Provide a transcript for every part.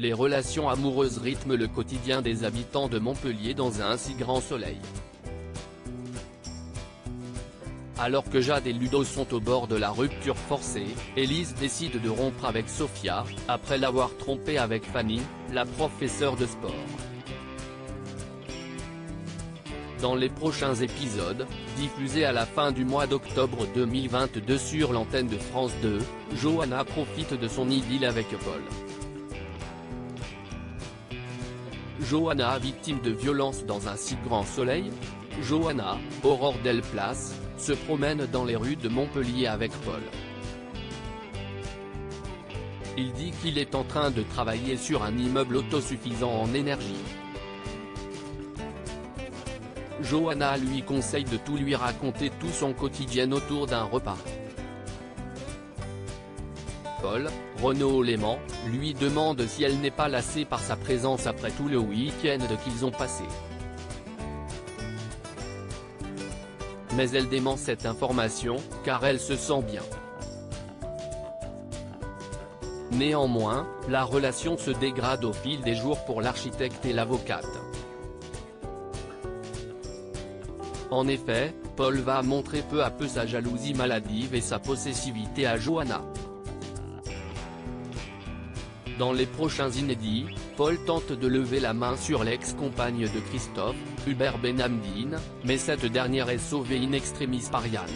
les relations amoureuses rythment le quotidien des habitants de Montpellier dans un si grand soleil. Alors que Jade et Ludo sont au bord de la rupture forcée, Élise décide de rompre avec Sophia, après l'avoir trompée avec Fanny, la professeure de sport. Dans les prochains épisodes, diffusés à la fin du mois d'octobre 2022 sur l'antenne de France 2, Johanna profite de son idylle avec Paul. Johanna victime de violence dans un si grand soleil Johanna, Aurore Delplace, se promène dans les rues de Montpellier avec Paul. Il dit qu'il est en train de travailler sur un immeuble autosuffisant en énergie. Johanna lui conseille de tout lui raconter tout son quotidien autour d'un repas. Paul, Renaud Léman, lui demande si elle n'est pas lassée par sa présence après tout le week-end qu'ils ont passé. Mais elle dément cette information, car elle se sent bien. Néanmoins, la relation se dégrade au fil des jours pour l'architecte et l'avocate. En effet, Paul va montrer peu à peu sa jalousie maladive et sa possessivité à Johanna. Dans les prochains inédits, Paul tente de lever la main sur l'ex-compagne de Christophe, Hubert Benhamdine, mais cette dernière est sauvée in extremis par Yann.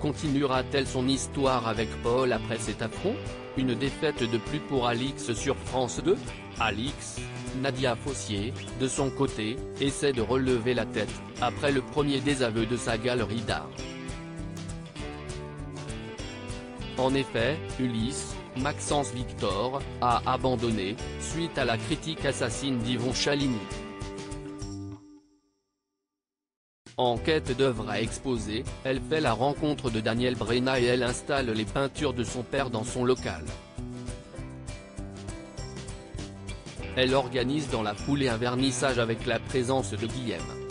Continuera-t-elle son histoire avec Paul après cet affront? Une défaite de plus pour Alix sur France 2 Alix, Nadia Fossier, de son côté, essaie de relever la tête, après le premier désaveu de sa galerie d'art. En effet, Ulysse, Maxence Victor, a abandonné, suite à la critique assassine d'Yvon Chalini. En quête d'œuvres à exposer, elle fait la rencontre de Daniel Brena et elle installe les peintures de son père dans son local. Elle organise dans la foulée un vernissage avec la présence de Guillaume.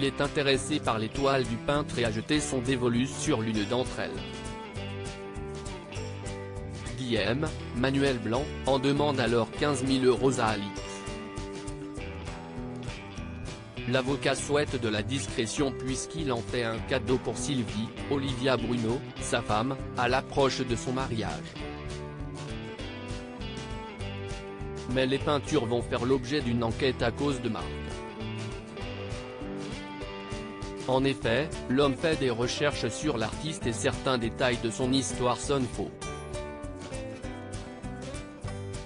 Il est intéressé par les toiles du peintre et a jeté son dévolu sur l'une d'entre elles. Guillaume, Manuel Blanc, en demande alors 15 000 euros à Alix. L'avocat souhaite de la discrétion puisqu'il en fait un cadeau pour Sylvie, Olivia Bruno, sa femme, à l'approche de son mariage. Mais les peintures vont faire l'objet d'une enquête à cause de Marc. En effet, l'homme fait des recherches sur l'artiste et certains détails de son histoire sonnent faux.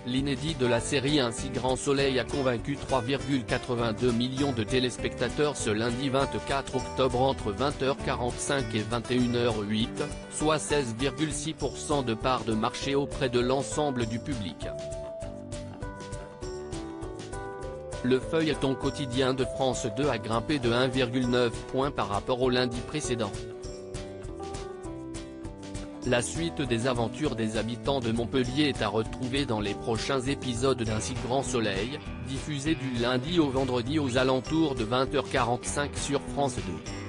L'inédit de la série Un si grand soleil a convaincu 3,82 millions de téléspectateurs ce lundi 24 octobre entre 20h45 et 21h08, soit 16,6% de part de marché auprès de l'ensemble du public. Le feuilleton quotidien de France 2 a grimpé de 1,9 points par rapport au lundi précédent. La suite des aventures des habitants de Montpellier est à retrouver dans les prochains épisodes d'Un si grand soleil, diffusé du lundi au vendredi aux alentours de 20h45 sur France 2.